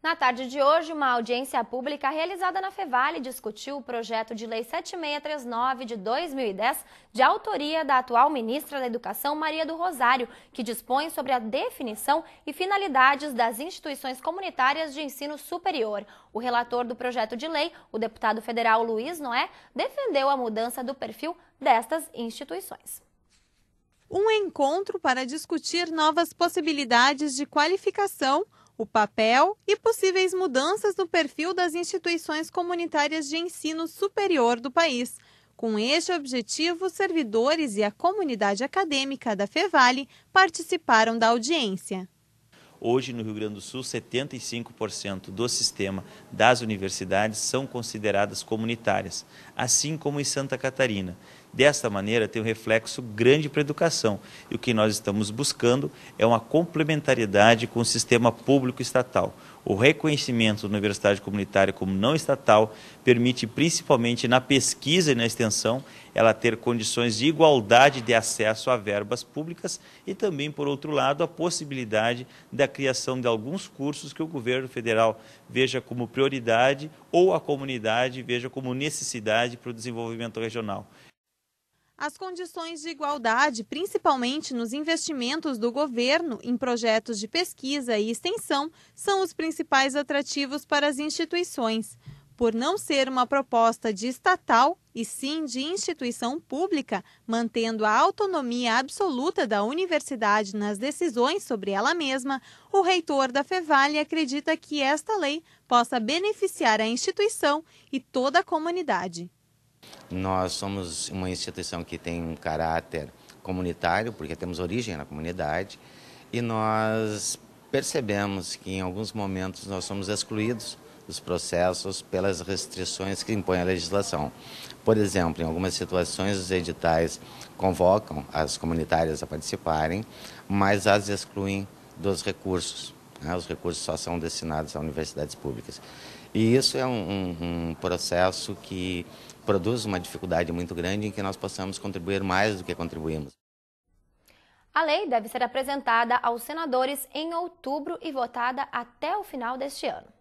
Na tarde de hoje, uma audiência pública realizada na Fevale discutiu o projeto de lei 7639 de 2010, de autoria da atual ministra da Educação, Maria do Rosário, que dispõe sobre a definição e finalidades das instituições comunitárias de ensino superior. O relator do projeto de lei, o deputado federal Luiz Noé, defendeu a mudança do perfil destas instituições um encontro para discutir novas possibilidades de qualificação o papel e possíveis mudanças no perfil das instituições comunitárias de ensino superior do país. Com este objetivo, os servidores e a comunidade acadêmica da Fevale participaram da audiência. Hoje, no Rio Grande do Sul, 75% do sistema das universidades são consideradas comunitárias, assim como em Santa Catarina. Desta maneira, tem um reflexo grande para a educação. E o que nós estamos buscando é uma complementariedade com o sistema público estatal. O reconhecimento da universidade comunitária como não estatal permite, principalmente na pesquisa e na extensão, ela ter condições de igualdade de acesso a verbas públicas e também, por outro lado, a possibilidade da criação de alguns cursos que o governo federal veja como prioridade ou a comunidade veja como necessidade para o desenvolvimento regional. As condições de igualdade, principalmente nos investimentos do governo em projetos de pesquisa e extensão, são os principais atrativos para as instituições. Por não ser uma proposta de estatal, e sim de instituição pública, mantendo a autonomia absoluta da universidade nas decisões sobre ela mesma, o reitor da Fevale acredita que esta lei possa beneficiar a instituição e toda a comunidade. Nós somos uma instituição que tem um caráter comunitário, porque temos origem na comunidade, e nós percebemos que em alguns momentos nós somos excluídos dos processos pelas restrições que impõe a legislação. Por exemplo, em algumas situações os editais convocam as comunitárias a participarem, mas as excluem dos recursos. Né? Os recursos só são destinados a universidades públicas. E isso é um, um, um processo que produz uma dificuldade muito grande em que nós possamos contribuir mais do que contribuímos. A lei deve ser apresentada aos senadores em outubro e votada até o final deste ano.